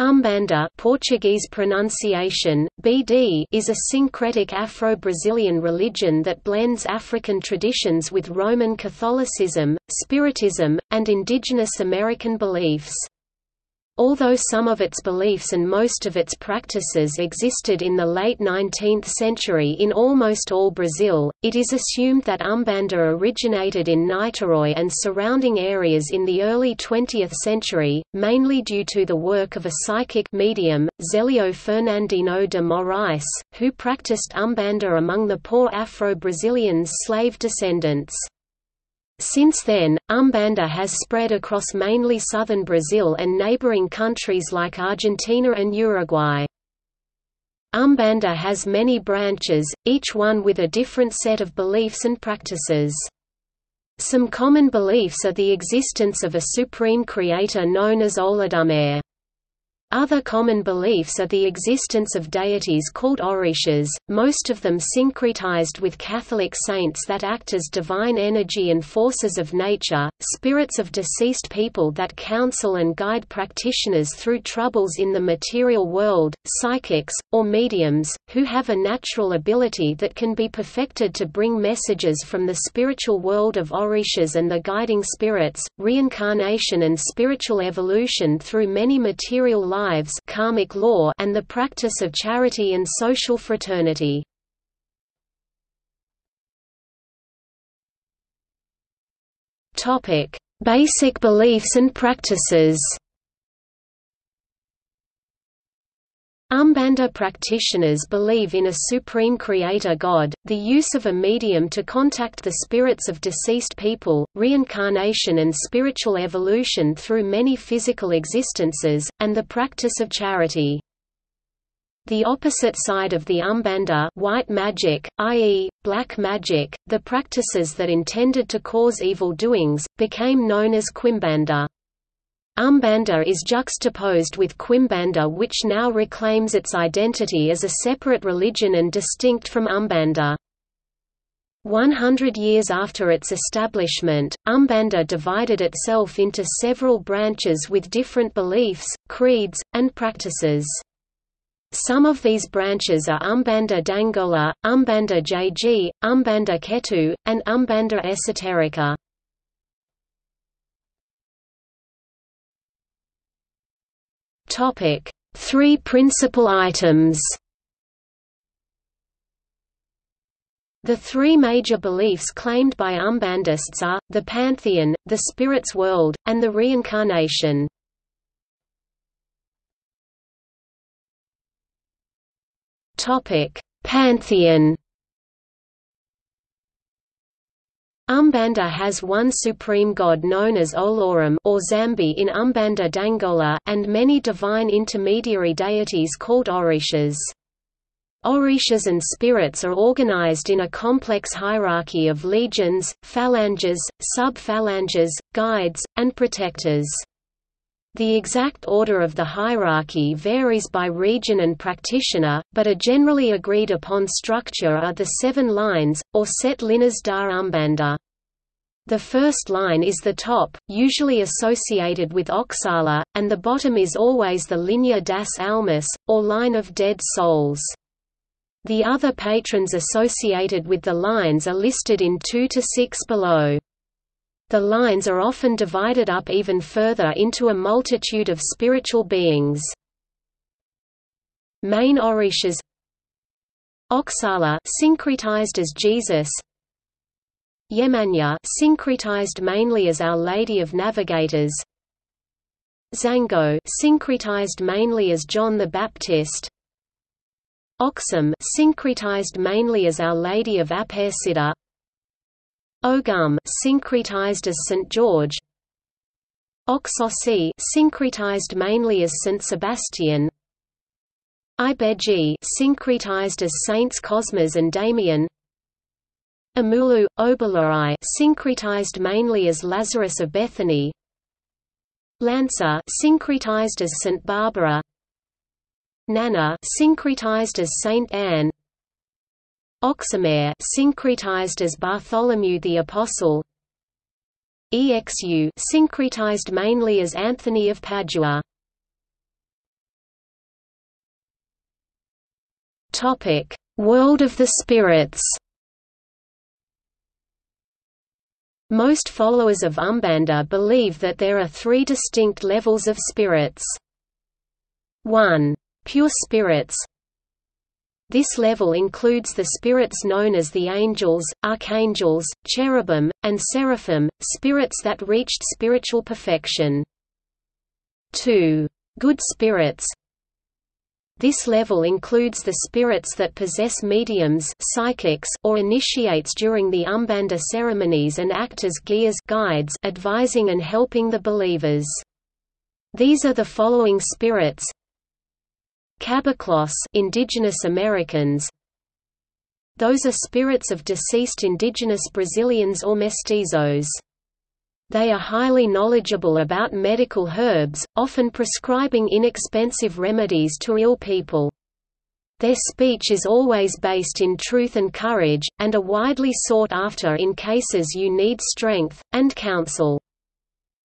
Umbanda Portuguese pronunciation, BD is a syncretic Afro-Brazilian religion that blends African traditions with Roman Catholicism, Spiritism, and indigenous American beliefs. Although some of its beliefs and most of its practices existed in the late 19th century in almost all Brazil, it is assumed that Umbanda originated in Niterói and surrounding areas in the early 20th century, mainly due to the work of a psychic medium, Zelio Fernandino de Moraes, who practiced Umbanda among the poor Afro-Brazilians' slave descendants. Since then, Umbanda has spread across mainly southern Brazil and neighboring countries like Argentina and Uruguay. Umbanda has many branches, each one with a different set of beliefs and practices. Some common beliefs are the existence of a supreme creator known as Olodumare. Other common beliefs are the existence of deities called orishas, most of them syncretized with Catholic saints that act as divine energy and forces of nature, spirits of deceased people that counsel and guide practitioners through troubles in the material world, psychics, or mediums, who have a natural ability that can be perfected to bring messages from the spiritual world of orishas and the guiding spirits, reincarnation and spiritual evolution through many material lives karmic law and the practice of charity and social fraternity. Topic: Basic beliefs and practices. Umbanda practitioners believe in a supreme creator god, the use of a medium to contact the spirits of deceased people, reincarnation and spiritual evolution through many physical existences, and the practice of charity. The opposite side of the Umbanda white magic, i.e., black magic, the practices that intended to cause evil doings, became known as Quimbanda. Umbanda is juxtaposed with Quimbanda which now reclaims its identity as a separate religion and distinct from Umbanda. 100 years after its establishment, Umbanda divided itself into several branches with different beliefs, creeds, and practices. Some of these branches are Umbanda Dangola, Umbanda JG, Umbanda Ketu, and Umbanda Esoterica. Topic: Three principal items. The three major beliefs claimed by Umbandists are, the pantheon, the spirit's world, and the reincarnation. Pantheon Umbanda has one supreme god known as Olorum or Zambi in Umbanda Dangola and many divine intermediary deities called orishas. Orishas and spirits are organized in a complex hierarchy of legions, phalanges, sub-phalanges, guides, and protectors. The exact order of the hierarchy varies by region and practitioner, but a generally agreed upon structure are the seven lines, or set linhas da Umbanda. The first line is the top, usually associated with Oxala, and the bottom is always the linha das almas, or line of dead souls. The other patrons associated with the lines are listed in 2 to 6 below. The lines are often divided up even further into a multitude of spiritual beings. Main orishas Oxala syncretized as Jesus. Yemanya syncretized mainly as Our Lady of Navigators. Xangô syncretized mainly as John the Baptist. Oxum syncretized mainly as Our Lady of Aparecida Ogum syncretized as St. George Oxóssi syncretized mainly as St. Sebastian Ibeji syncretized as Saints Cosmas and Damian Amulu, Obalai syncretized mainly as Lazarus of Bethany Iansã syncretized as St. Barbara Nana syncretized as Saint Anne Oxumaré syncretized as Bartholomew the Apostle EXU syncretized mainly as Anthony of Padua Topic World of the Spirits Most followers of Umbanda believe that there are three distinct levels of spirits. 1. Pure spirits this level includes the spirits known as the angels, archangels, cherubim, and seraphim, spirits that reached spiritual perfection. 2. Good spirits this level includes the spirits that possess mediums psychics or initiates during the Umbanda ceremonies and act as guias guides advising and helping the believers. These are the following spirits Caboclos indigenous Americans Those are spirits of deceased indigenous Brazilians or mestizos. They are highly knowledgeable about medical herbs, often prescribing inexpensive remedies to ill people. Their speech is always based in truth and courage, and are widely sought after in cases you need strength, and counsel.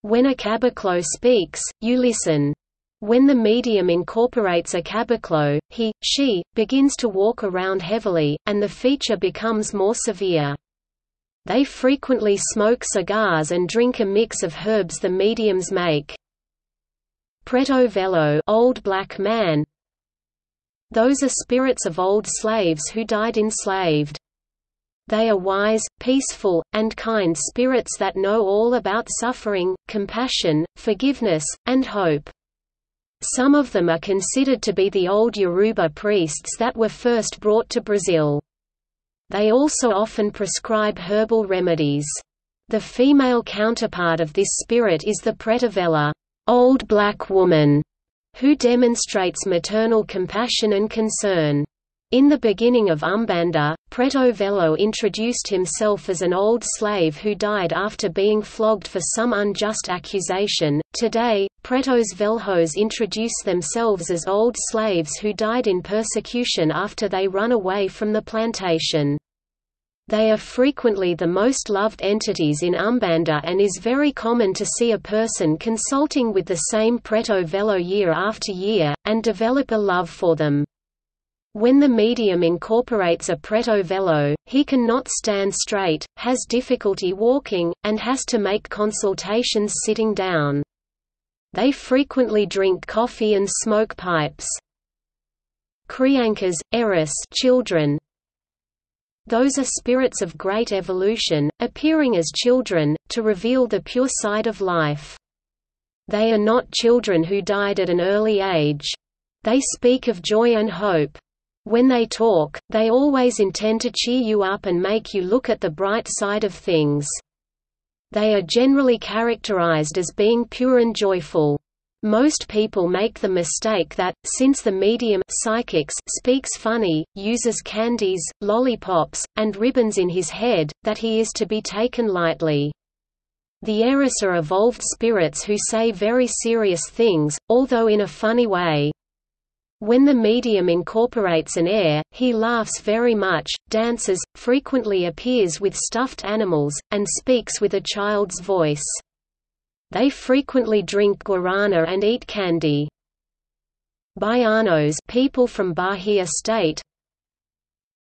When a caboclo speaks, you listen. When the medium incorporates a caboclo, he, she, begins to walk around heavily, and the feature becomes more severe. They frequently smoke cigars and drink a mix of herbs the mediums make. Preto Velho old black man. Those are spirits of old slaves who died enslaved. They are wise, peaceful, and kind spirits that know all about suffering, compassion, forgiveness, and hope. Some of them are considered to be the old Yoruba priests that were first brought to Brazil. They also often prescribe herbal remedies. The female counterpart of this spirit is the Preta Velha old black woman, who demonstrates maternal compassion and concern. In the beginning of Umbanda, Preto Velho introduced himself as an old slave who died after being flogged for some unjust accusation. Today, Pretos Velhos introduce themselves as old slaves who died in persecution after they run away from the plantation. They are frequently the most loved entities in Umbanda and is very common to see a person consulting with the same Preto Velho year after year, and develop a love for them. When the medium incorporates a Preto Velho, he cannot stand straight, has difficulty walking, and has to make consultations sitting down. They frequently drink coffee and smoke pipes. Crianças, Erês children, those are spirits of great evolution, appearing as children, to reveal the pure side of life. They are not children who died at an early age. They speak of joy and hope. When they talk, they always intend to cheer you up and make you look at the bright side of things. They are generally characterized as being pure and joyful. Most people make the mistake that, since the medium psychics speaks funny, uses candies, lollipops, and ribbons in his head, that he is to be taken lightly. The Erês are evolved spirits who say very serious things, although in a funny way. When the medium incorporates an air, he laughs very much, dances, frequently appears with stuffed animals, and speaks with a child's voice. They frequently drink guarana and eat candy. Baianos people from Bahia state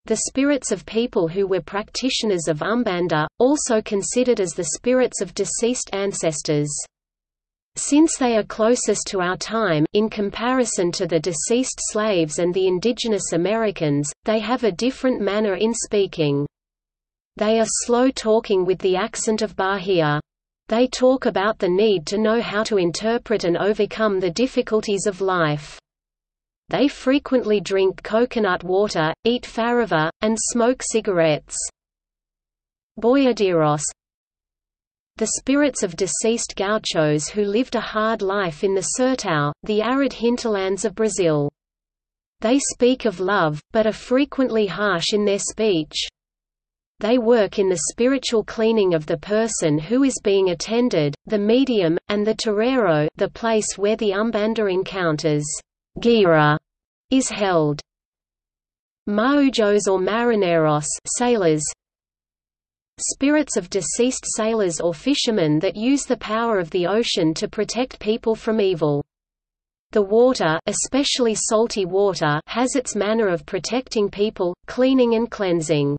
The spirits of people who were practitioners of Umbanda, also considered as the spirits of deceased ancestors. Since they are closest to our time, in comparison to the deceased slaves and the indigenous Americans, they have a different manner in speaking. They are slow talking with the accent of Bahia. They talk about the need to know how to interpret and overcome the difficulties of life. They frequently drink coconut water, eat farofa, and smoke cigarettes. Boiadeiros The spirits of deceased gauchos who lived a hard life in the Sertão, the arid hinterlands of Brazil. They speak of love, but are frequently harsh in their speech. They work in the spiritual cleaning of the person who is being attended, the medium, and the terreiro the place where the umbanda encounters gira is held. Marujos or marinheiros sailors, spirits of deceased sailors or fishermen that use the power of the ocean to protect people from evil. The water, especially salty water has its manner of protecting people, cleaning and cleansing.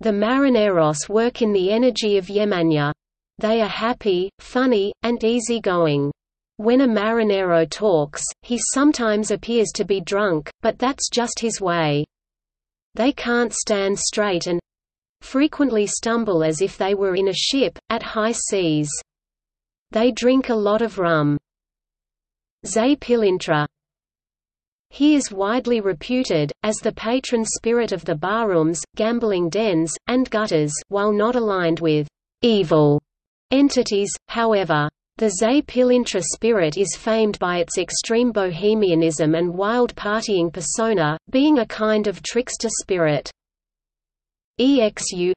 The marinheiros work in the energy of Yemanya. They are happy, funny, and easygoing. When a marinheiro talks, he sometimes appears to be drunk, but that's just his way. They can't stand straight and frequently stumble as if they were in a ship, at high seas. They drink a lot of rum. Zé Pilintra He is widely reputed, as the patron spirit of the barrooms, gambling dens, and gutters while not aligned with evil entities, however. The Zé Pilintra spirit is famed by its extreme bohemianism and wild partying persona, being a kind of trickster spirit. EXU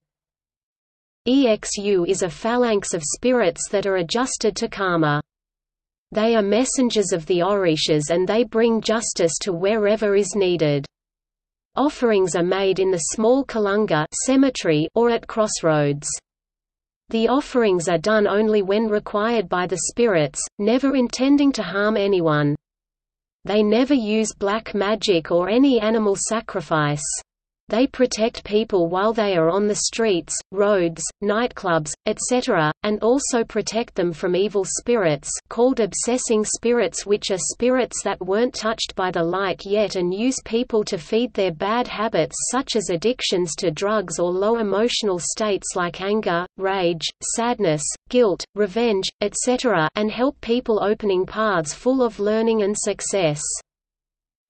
EXU is a phalanx of spirits that are adjusted to karma. They are messengers of the Orishas and they bring justice to wherever is needed. Offerings are made in the small Kalunga cemetery or at crossroads. The offerings are done only when required by the spirits, never intending to harm anyone. They never use black magic or any animal sacrifice. They protect people while they are on the streets, roads, nightclubs, etc., and also protect them from evil spirits called obsessing spirits which are spirits that weren't touched by the light yet and use people to feed their bad habits such as addictions to drugs or low emotional states like anger, rage, sadness, guilt, revenge, etc. and help people opening paths full of learning and success.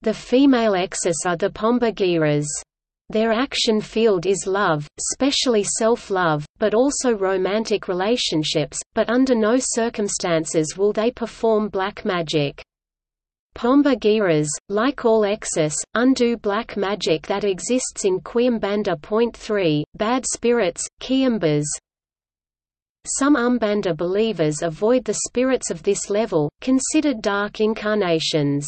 The female exes are the Pombagiras. Their action field is love, especially self-love, but also romantic relationships, but under no circumstances will they perform black magic. Pomba Giras, like all exes, undo black magic that exists in. Point 3, bad spirits, Kiumbas. Some Umbanda believers avoid the spirits of this level, considered dark incarnations.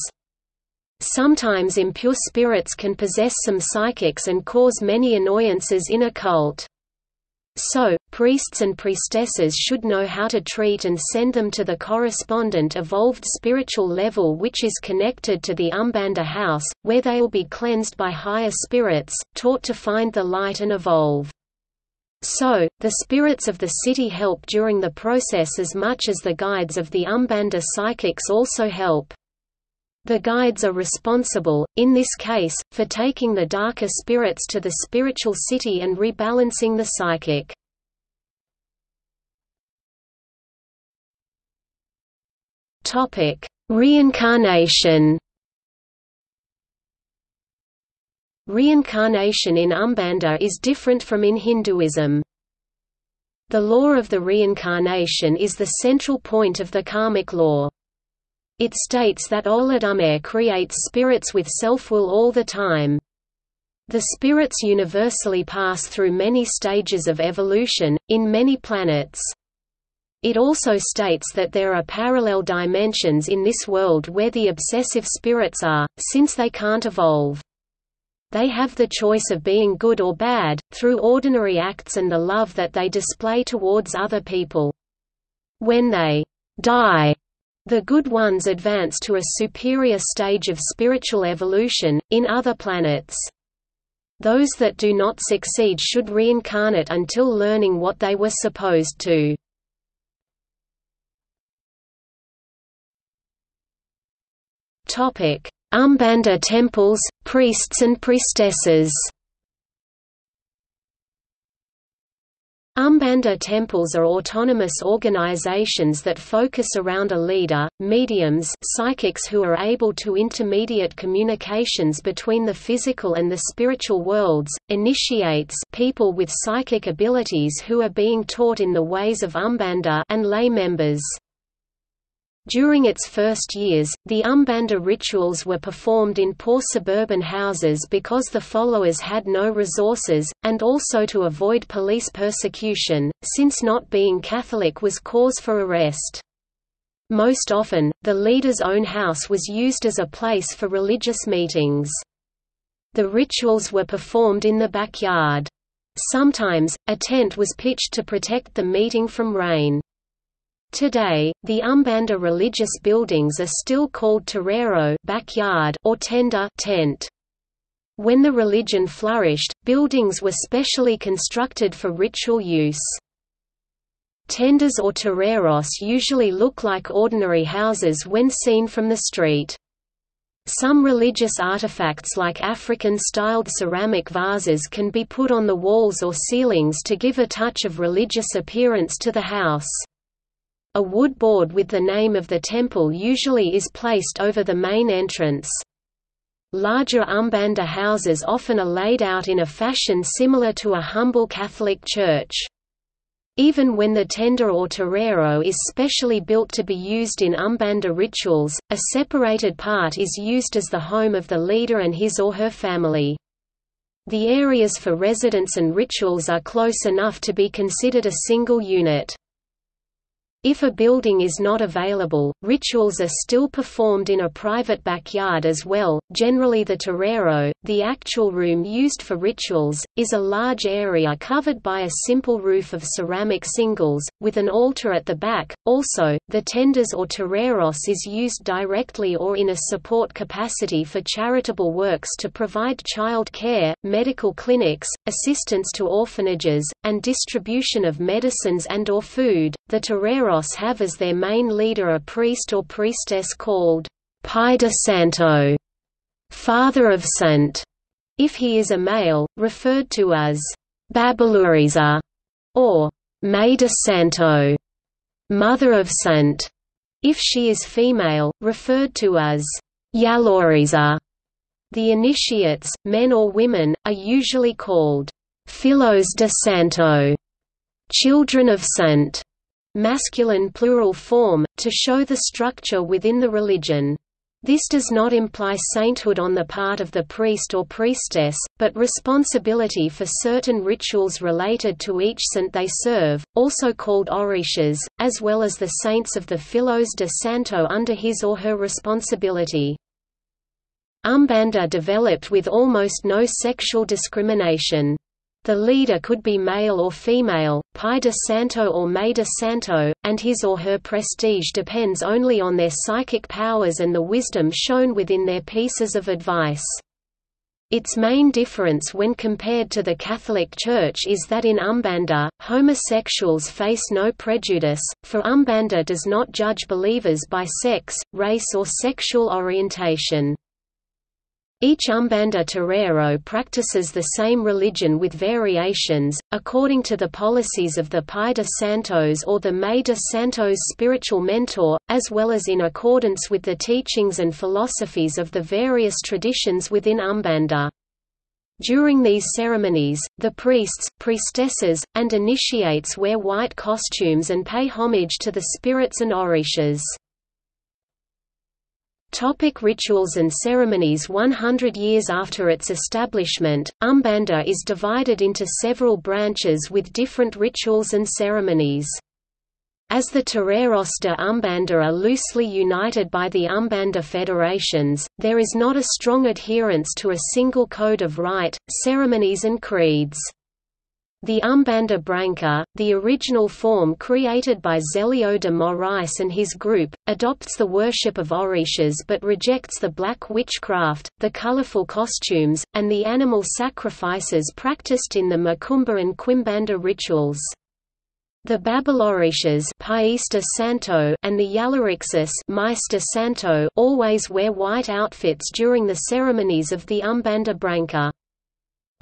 Sometimes impure spirits can possess some psychics and cause many annoyances in a cult. So, priests and priestesses should know how to treat and send them to the correspondent evolved spiritual level which is connected to the Umbanda house, where they will be cleansed by higher spirits, taught to find the light and evolve. So, the spirits of the city help during the process as much as the guides of the Umbanda psychics also help. The guides are responsible, in this case, for taking the darker spirits to the spiritual city and rebalancing the psychic. Reincarnation Reincarnation in Umbanda is different from in Hinduism. The law of the reincarnation is the central point of the karmic law. It states that Olodumare creates spirits with self-will all the time. The spirits universally pass through many stages of evolution, in many planets. It also states that there are parallel dimensions in this world where the obsessive spirits are, since they can't evolve. They have the choice of being good or bad, through ordinary acts and the love that they display towards other people. When they die, the good ones advance to a superior stage of spiritual evolution, in other planets. Those that do not succeed should reincarnate until learning what they were supposed to. Umbanda temples, priests and priestesses Umbanda temples are autonomous organizations that focus around a leader, mediums psychics who are able to intermediate communications between the physical and the spiritual worlds, initiates people with psychic abilities who are being taught in the ways of Umbanda and lay members. During its first years, the Umbanda rituals were performed in poor suburban houses because the followers had no resources, and also to avoid police persecution, since not being Catholic was cause for arrest. Most often, the leader's own house was used as a place for religious meetings. The rituals were performed in the backyard. Sometimes, a tent was pitched to protect the meeting from rain. Today, the Umbanda religious buildings are still called terreiro backyard or tenda tent. When the religion flourished, buildings were specially constructed for ritual use. Tendas or terreiros usually look like ordinary houses when seen from the street. Some religious artifacts like African-styled ceramic vases can be put on the walls or ceilings to give a touch of religious appearance to the house. A wood board with the name of the temple usually is placed over the main entrance. Larger Umbanda houses often are laid out in a fashion similar to a humble Catholic church. Even when the tenda or terreiro is specially built to be used in Umbanda rituals, a separated part is used as the home of the leader and his or her family. The areas for residence and rituals are close enough to be considered a single unit. If a building is not available, rituals are still performed in a private backyard as well. Generally, the terreiro, the actual room used for rituals, is a large area covered by a simple roof of ceramic singles, with an altar at the back. Also, the tendas or terreiros is used directly or in a support capacity for charitable works to provide child care, medical clinics, assistance to orphanages, and distribution of medicines and or food. The have as their main leader a priest or priestess called Pai de Santo, Father of Saint, if he is a male, referred to as Babalorixá, or Mãe Santo, Mother of Saint, if she is female, referred to as Yalorixá. The initiates, men or women, are usually called Filhos de Santo, children of Saint masculine plural form, to show the structure within the religion. This does not imply sainthood on the part of the priest or priestess, but responsibility for certain rituals related to each saint they serve, also called orishas, as well as the saints of the Filhos de Santo under his or her responsibility. Umbanda developed with almost no sexual discrimination. The leader could be male or female, Pai de Santo or Mãe de Santo, and his or her prestige depends only on their psychic powers and the wisdom shown within their pieces of advice. Its main difference when compared to the Catholic Church is that in Umbanda, homosexuals face no prejudice, for Umbanda does not judge believers by sex, race or sexual orientation. Each Umbanda terreiro practices the same religion with variations, according to the policies of the Pai de Santos or the Mãe de Santos spiritual mentor, as well as in accordance with the teachings and philosophies of the various traditions within Umbanda. During these ceremonies, the priests, priestesses, and initiates wear white costumes and pay homage to the spirits and orishas. Topic rituals and ceremonies 100 years after its establishment, Umbanda is divided into several branches with different rituals and ceremonies. As the Terreiros de Umbanda are loosely united by the Umbanda federations, there is not a strong adherence to a single code of rite, ceremonies and creeds. The Umbanda Branca, the original form created by Zelio de Moraes and his group, adopts the worship of orishas but rejects the black witchcraft, the colorful costumes, and the animal sacrifices practiced in the Macumba and Quimbanda rituals. The Babalorishas Santo and the Yalorixás Santo always wear white outfits during the ceremonies of the Umbanda Branca.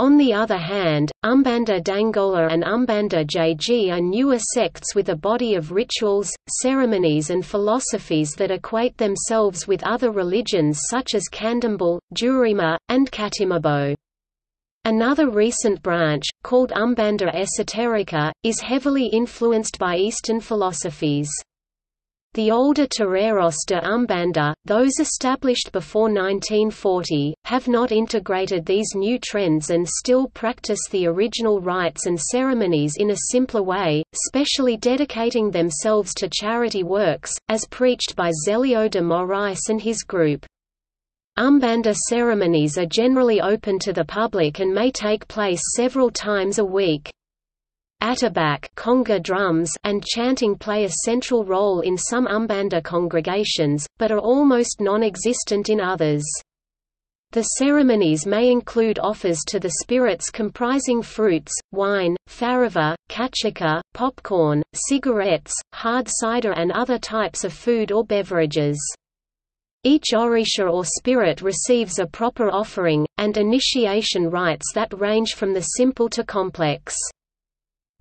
On the other hand, Umbanda Dangola and Umbanda JG are newer sects with a body of rituals, ceremonies and philosophies that equate themselves with other religions such as Candomblé, Jurema, and Catimbó. Another recent branch, called Umbanda Esoterica, is heavily influenced by Eastern philosophies. The older terreiros de Umbanda, those established before 1940, have not integrated these new trends and still practice the original rites and ceremonies in a simpler way, specially dedicating themselves to charity works, as preached by Zelio de Morais and his group. Umbanda ceremonies are generally open to the public and may take place several times a week. Atabaque conga drums and chanting play a central role in some Umbanda congregations, but are almost non-existent in others. The ceremonies may include offers to the spirits comprising fruits, wine, farofa, cachaça, popcorn, cigarettes, hard cider and other types of food or beverages. Each orisha or spirit receives a proper offering, and initiation rites that range from the simple to complex.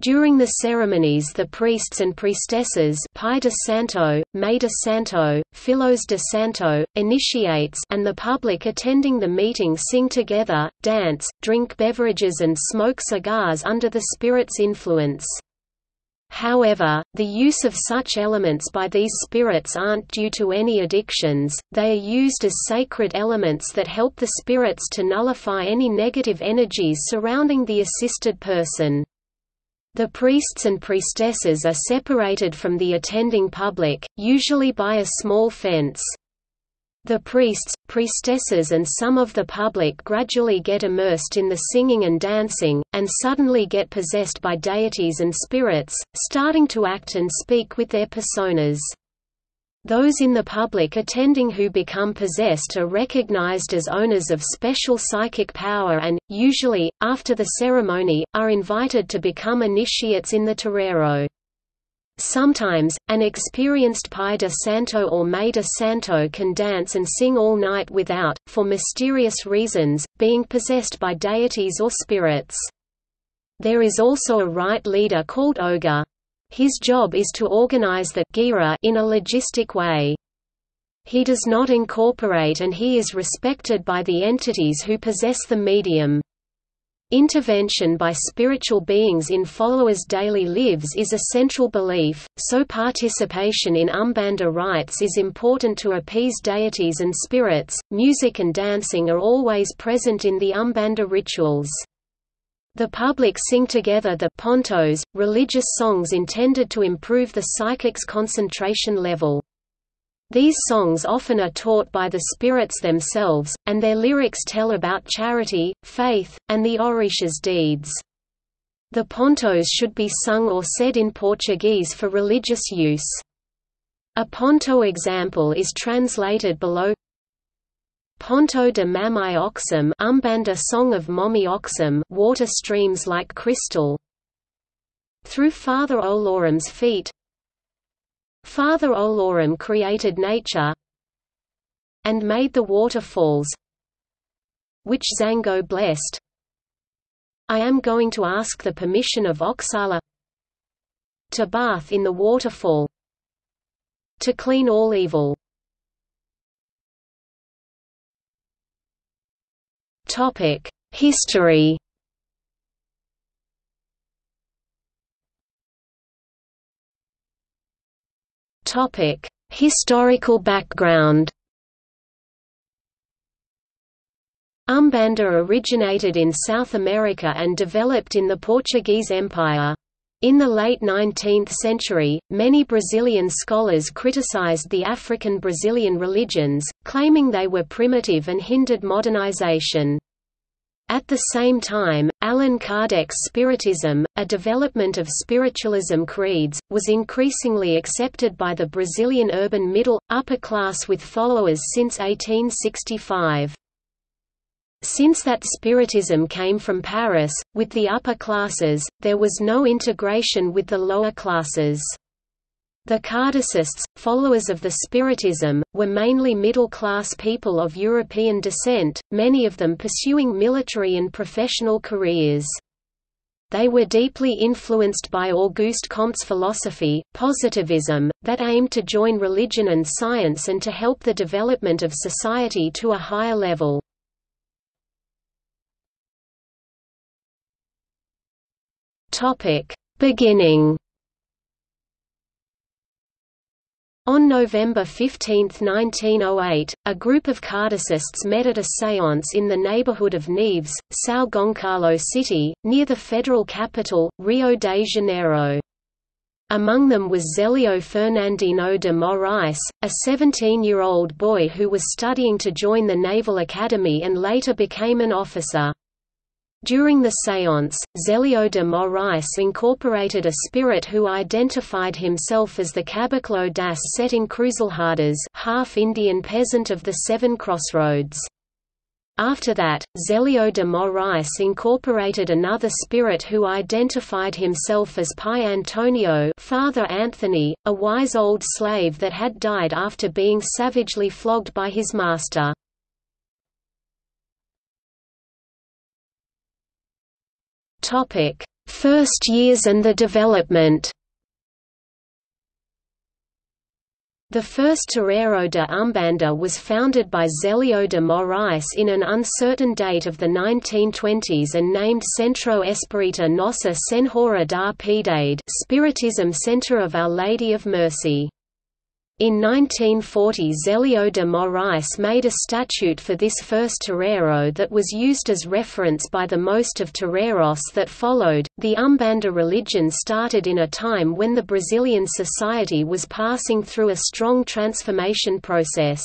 During the ceremonies the priests and priestesses Pai de Santo, Mãe de Santo, Filhos de Santo, initiates and the public attending the meeting sing together, dance, drink beverages and smoke cigars under the spirit's influence. However, the use of such elements by these spirits aren't due to any addictions, they are used as sacred elements that help the spirits to nullify any negative energies surrounding the assisted person. The priests and priestesses are separated from the attending public, usually by a small fence. The priests, priestesses and some of the public gradually get immersed in the singing and dancing, and suddenly get possessed by deities and spirits, starting to act and speak with their personas. Those in the public attending who become possessed are recognized as owners of special psychic power and, usually, after the ceremony, are invited to become initiates in the terreiro. Sometimes, an experienced Pai de Santo or Mãe de Santo can dance and sing all night without, for mysterious reasons, being possessed by deities or spirits. There is also a rite leader called Oga. His job is to organize the gira in a logistic way. He does not incorporate and he is respected by the entities who possess the medium. Intervention by spiritual beings in followers' daily lives is a central belief, so participation in Umbanda rites is important to appease deities and spirits. Music and dancing are always present in the Umbanda rituals. The public sing together the pontos, religious songs intended to improve the psychic's concentration level. These songs often are taught by the spirits themselves, and their lyrics tell about charity, faith, and the Orisha's deeds. The pontos should be sung or said in Portuguese for religious use. A ponto example is translated below Ponto de Mamãe Oxum Umbanda Song of Momi Oxum water streams like crystal. Through Father Olorum's feet. Father Olorum created nature. And made the waterfalls. Which Xangô blessed. I am going to ask the permission of Oxala. To bath in the waterfall. To clean all evil Topic: History. Topic: Historical background. Umbanda originated in South America and developed in the Portuguese Empire. In the late 19th century, many Brazilian scholars criticized the African Brazilian religions, claiming they were primitive and hindered modernization. At the same time, Allan Kardec's Spiritism, a development of spiritualism creeds, was increasingly accepted by the Brazilian urban middle, upper class with followers since 1865. Since that Spiritism came from Paris, with the upper classes, there was no integration with the lower classes. The Kardecists, followers of the Spiritism, were mainly middle-class people of European descent, many of them pursuing military and professional careers. They were deeply influenced by Auguste Comte's philosophy, positivism, that aimed to join religion and science and to help the development of society to a higher level. Beginning. On November 15, 1908, a group of Kardecists met at a séance in the neighborhood of Neves, São Gonçalo City, near the federal capital, Rio de Janeiro. Among them was Zelio Fernandino de Morais, a 17-year-old boy who was studying to join the Naval Academy and later became an officer. During the séance, Zelio de Morais incorporated a spirit who identified himself as the Caboclo das Sete Encruzilhadas half Indian peasant of the Seven Crossroads. After that, Zelio de Morais incorporated another spirit who identified himself as Pai Antonio Father Anthony, a wise old slave that had died after being savagely flogged by his master. First years and the development The first Terreiro de Umbanda was founded by Zelio de Moraes in an uncertain date of the 1920s and named Centro Espírita Nossa Senhora da Piedade Spiritism Center of Our Lady of Mercy. In 1940 Zelio de Morais made a statute for this first terreiro that was used as reference by the most of terreiros that followed. The Umbanda religion started in a time when the Brazilian society was passing through a strong transformation process.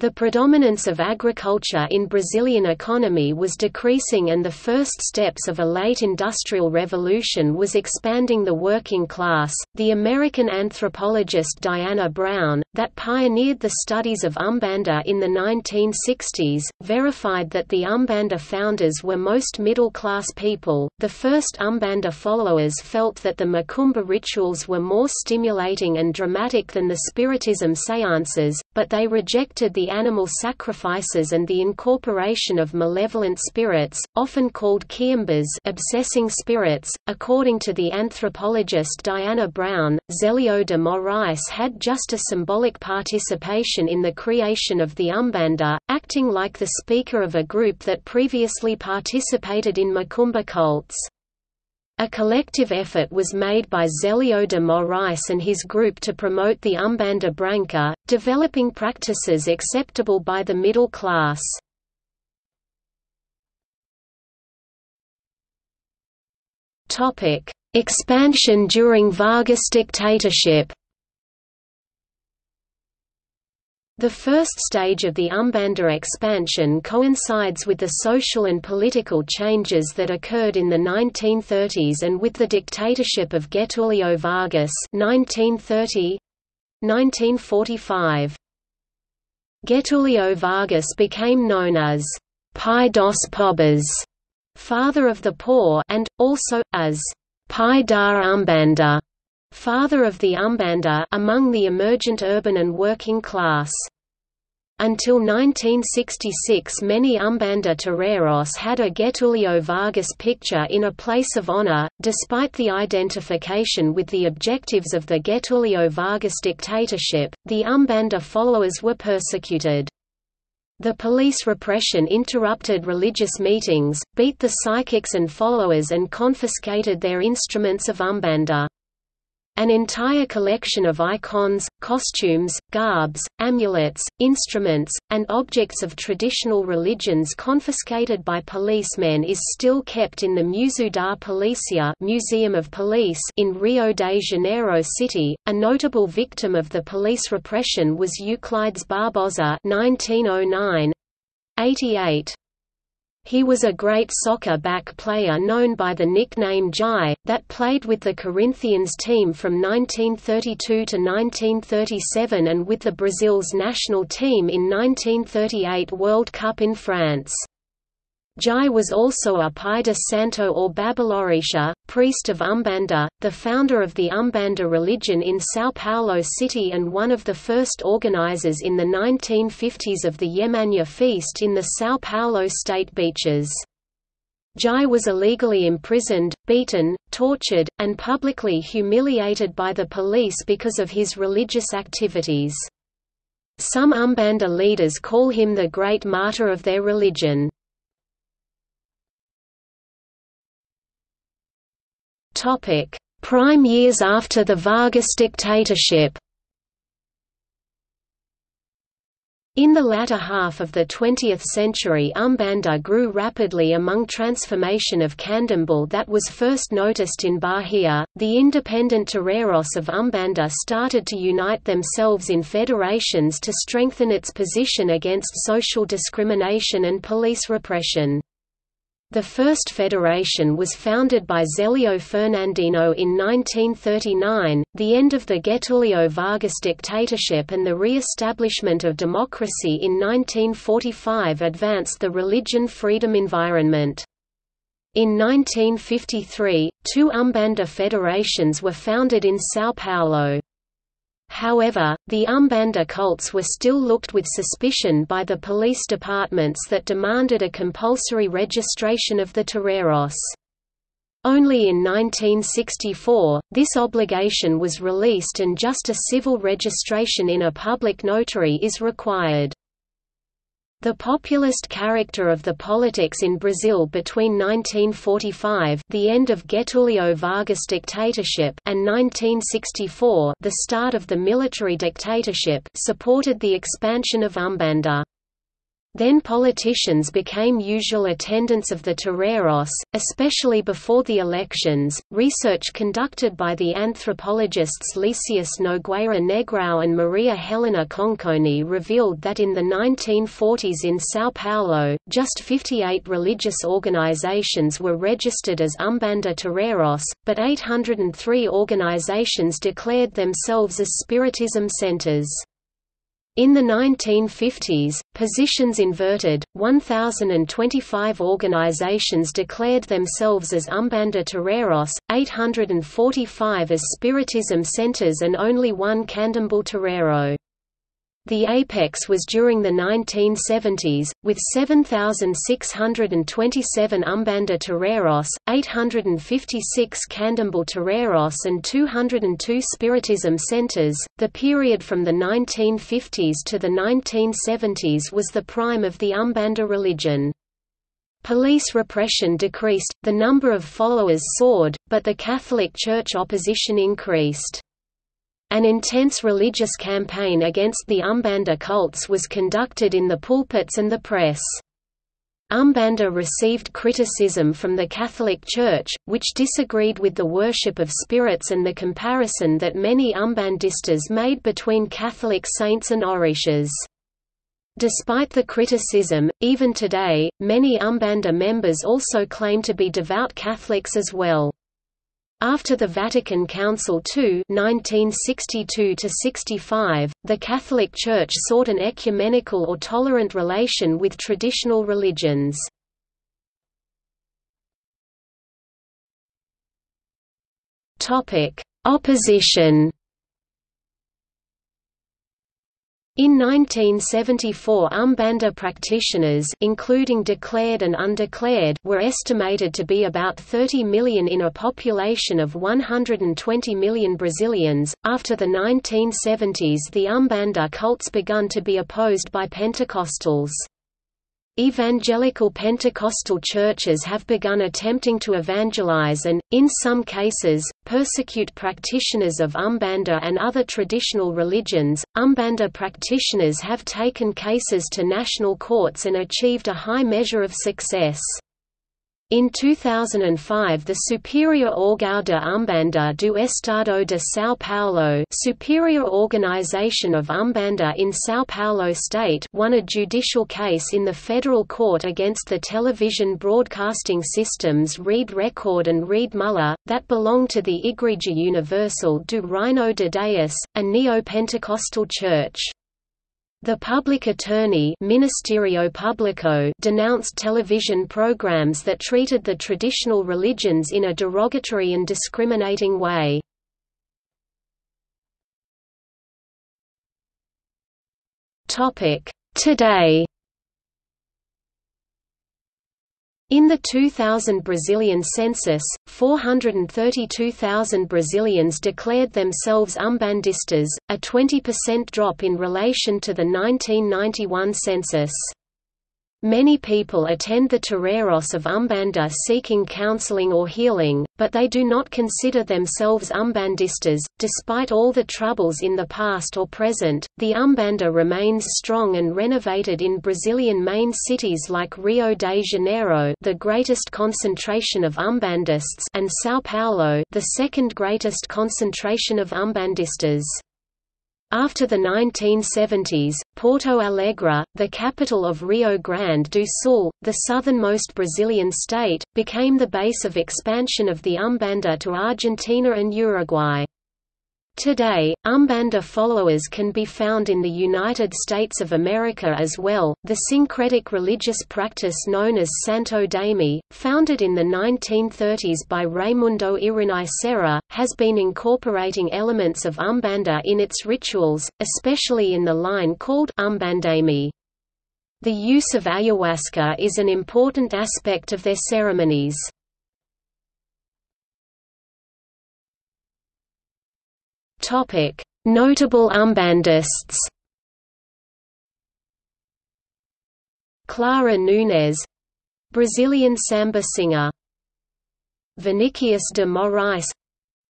The predominance of agriculture in Brazilian economy was decreasing and the first steps of a late industrial revolution was expanding the working class. The American anthropologist Diana Brown, that pioneered the studies of Umbanda in the 1960s, verified that the Umbanda founders were most middle-class people. The first Umbanda followers felt that the Macumba rituals were more stimulating and dramatic than the Spiritism seances, but they rejected the animal sacrifices and the incorporation of malevolent spirits, often called quiumbas obsessing spirits. According to the anthropologist Diana Brown, Zelio de Moraes had just a symbolic participation in the creation of the Umbanda, acting like the speaker of a group that previously participated in Macumba cults. A collective effort was made by Zelio de Moraes and his group to promote the Umbanda Branca, developing practices acceptable by the middle class. Expansion during Vargas dictatorship The first stage of the Umbanda expansion coincides with the social and political changes that occurred in the 1930s and with the dictatorship of Getulio Vargas 1930 1945. Getulio Vargas became known as Pai dos Pobres, father of the poor and, also, as Pai da Umbanda, father of the Umbanda among the emergent urban and working class. Until 1966 many Umbanda terreiros had a Getulio Vargas picture in a place of honor, despite the identification with the objectives of the Getulio Vargas dictatorship, the Umbanda followers were persecuted. The police repression interrupted religious meetings, beat the psychics and followers and confiscated their instruments of Umbanda. An entire collection of icons, costumes, garbs, amulets, instruments, and objects of traditional religions confiscated by policemen is still kept in the Museu da Polícia Museum of Police in Rio de Janeiro City. A notable victim of the police repression was Euclides Barbosa 1909 88. He was a great soccer back player known by the nickname Jaú, that played with the Corinthians team from 1932 to 1937 and with the Brazil's national team in 1938 World Cup in France. Jaú was also a Pai Santo or Babalorixá, priest of Umbanda, the founder of the Umbanda religion in São Paulo City and one of the first organizers in the 1950s of the Yemanja feast in the São Paulo state beaches. Jaú was illegally imprisoned, beaten, tortured, and publicly humiliated by the police because of his religious activities. Some Umbanda leaders call him the great martyr of their religion. Topic: Prime years after the Vargas dictatorship. In the latter half of the 20th century Umbanda grew rapidly among transformation of candomblé that was first noticed in Bahia. The independent terreiros of Umbanda started to unite themselves in federations to strengthen its position against social discrimination and police repression. The first federation was founded by Zelio Fernandino in 1939. The end of the Getulio Vargas dictatorship and the re-establishment of democracy in 1945 advanced the religion freedom environment. In 1953, two Umbanda federations were founded in São Paulo. However, the Umbanda cults were still looked with suspicion by the police departments that demanded a compulsory registration of the terreiros. Only in 1964, this obligation was released and just a civil registration in a public notary is required. The populist character of the politics in Brazil between 1945 the end of Getulio Vargas dictatorship and 1964 the start of the military dictatorship supported the expansion of Umbanda. Then politicians became usual attendants of the terreiros, especially before the elections. Research conducted by the anthropologists Lysias Nogueira Negrão and Maria Helena Concone revealed that in the 1940s in São Paulo, just 58 religious organizations were registered as Umbanda terreiros, but 803 organizations declared themselves as Spiritism centers. In the 1950s, positions inverted, 1,025 organizations declared themselves as Umbanda Terreiros, 845 as Spiritism centers and only one Candomblé Terreiro. The apex was during the 1970s, with 7,627 Umbanda Terreiros, 856 Candomblé Terreiros, and 202 Spiritism centers. The period from the 1950s to the 1970s was the prime of the Umbanda religion. Police repression decreased, the number of followers soared, but the Catholic Church opposition increased. An intense religious campaign against the Umbanda cults was conducted in the pulpits and the press. Umbanda received criticism from the Catholic Church, which disagreed with the worship of spirits and the comparison that many Umbandistas made between Catholic saints and orishas. Despite the criticism, even today, many Umbanda members also claim to be devout Catholics as well. After the Vatican Council II 1962 the Catholic Church sought an ecumenical or tolerant relation with traditional religions. Opposition In 1974 Umbanda practitioners including declared and undeclared were estimated to be about 30 million in a population of 120 million Brazilians. After the 1970s the Umbanda cults begun to be opposed by Pentecostals. Evangelical Pentecostal churches have begun attempting to evangelize and, in some cases, persecute practitioners of Umbanda and other traditional religions. Umbanda practitioners have taken cases to national courts and achieved a high measure of success. In 2005 the Superior Órgão de Umbanda do Estado de São Paulo Superior Organization of Umbanda in São Paulo State won a judicial case in the federal court against the television broadcasting systems Rede Record and Rede Mulher, that belong to the Igreja Universal do Reino de Deus, a neo-Pentecostal church. The public attorney Ministerio Público denounced television programs that treated the traditional religions in a derogatory and discriminating way. Today In the 2000 Brazilian census, 432,000 Brazilians declared themselves umbandistas, a 20% drop in relation to the 1991 census. Many people attend the terreiros of Umbanda seeking counseling or healing, but they do not consider themselves Umbandistas. Despite all the troubles in the past or present, the Umbanda remains strong and renovated in Brazilian main cities like Rio de Janeiro, the greatest concentration of Umbandists, and São Paulo, the second greatest concentration of Umbandistas. After the 1970s, Porto Alegre, the capital of Rio Grande do Sul, the southernmost Brazilian state, became the base of expansion of the Umbanda to Argentina and Uruguay. Today, Umbanda followers can be found in the United States of America as well. The syncretic religious practice known as Santo Daime, founded in the 1930s by Raimundo Irineu Serra, has been incorporating elements of Umbanda in its rituals, especially in the line called Umbandaime. The use of ayahuasca is an important aspect of their ceremonies. Notable umbandists. Clara Nunes, Brazilian samba singer. Vinicius de Moraes,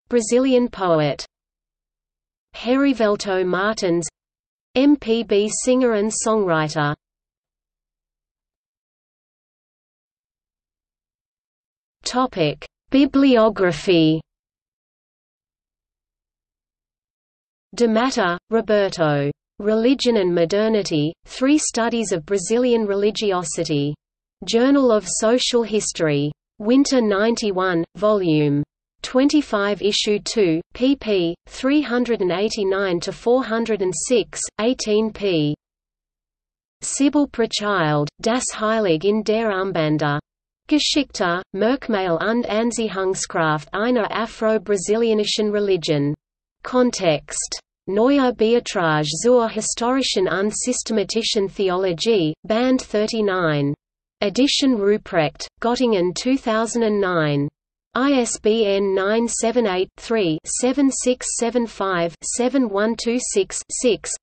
Brazilian poet. Herivelto Martins, MPB singer and songwriter. Topic: Bibliography De Matta, Roberto. Religion and Modernity, Three Studies of Brazilian Religiosity. Journal of Social History. Winter 91, Vol. 25 Issue 2, pp. 389–406, 18 p. Sibyl Prechild, Das Heilig in der Umbanda. Geschichte, Merkmale und Anziehungskraft einer Afro-Brasilianischen Religion. Kontext Neue Betrachtung zur historischen und systematischen Theologie, Band 39. Edition Ruprecht, Göttingen 2009. ISBN 978 3 7675 7126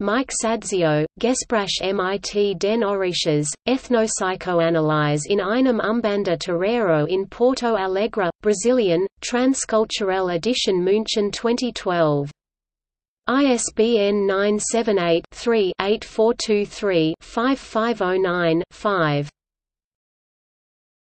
Mike Sadzio, Gespräch mit den Orishas, Ethnopsychoanalyse in einem Umbanda Terreiro in Porto Alegre, Brazilian, Transculturelle edition München 2012. ISBN 978 3 8423 5509 5.